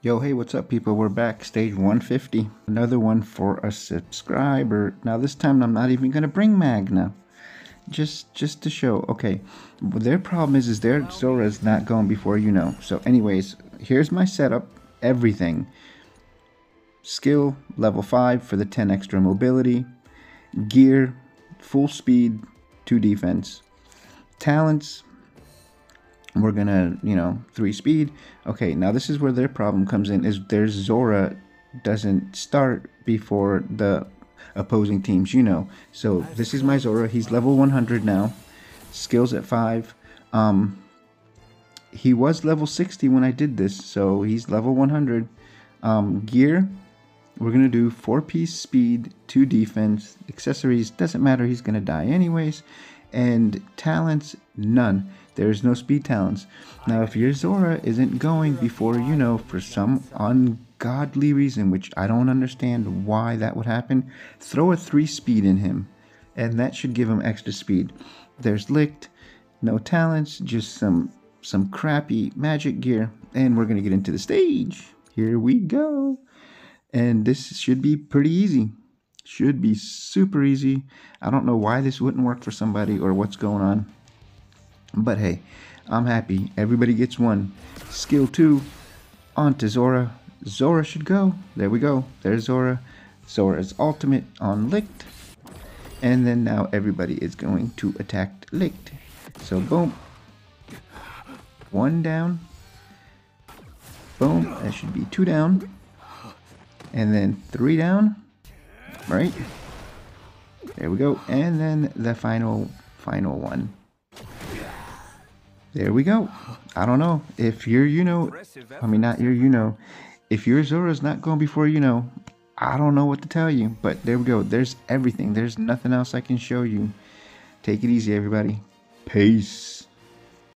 Yo, hey, what's up, people? We're back, stage 150. Another one for a subscriber. Now, this time I'm not even gonna bring Magna, just just to show. Okay, well, their problem is is their Zora is not going before Yuno. So, anyways, here's my setup. Everything. Skill level five for the 10 extra mobility. Gear, full speed, two defense. Talents we're gonna you know three speed. Okay now this is where their problem comes in is their zora doesn't start before the opposing teams Yuno. So this is my zora he's level 100 now skills at 5 um he was level 60 when i did this so he's level 100 um gear we're gonna do four piece speed two defense accessories doesn't matter he's gonna die anyways and talents none there's no speed talents. Now, if your Zora isn't going before Yuno for some ungodly reason, which I don't understand why that would happen, throw a 3 speed in him, and that should give him extra speed. There's Licht, no talents, just some some crappy magic gear, and we're gonna get into the stage. Here we go. And this should be pretty easy. Should be super easy. I don't know why this wouldn't work for somebody or what's going on. But hey, I'm happy. Everybody gets one. Skill 2, on to Zora. Zora should go. There we go. There's Zora. Zora's ultimate on Licht. And then now everybody is going to attack Licht. So boom. One down. Boom. That should be two down. And then three down. Right? There we go. And then the final, final one. There we go. I don't know. If you're, you know, I mean, not your, you know, if your Zora's not going before Yuno, I don't know what to tell you. But there we go. There's everything. There's nothing else I can show you. Take it easy, everybody. Peace.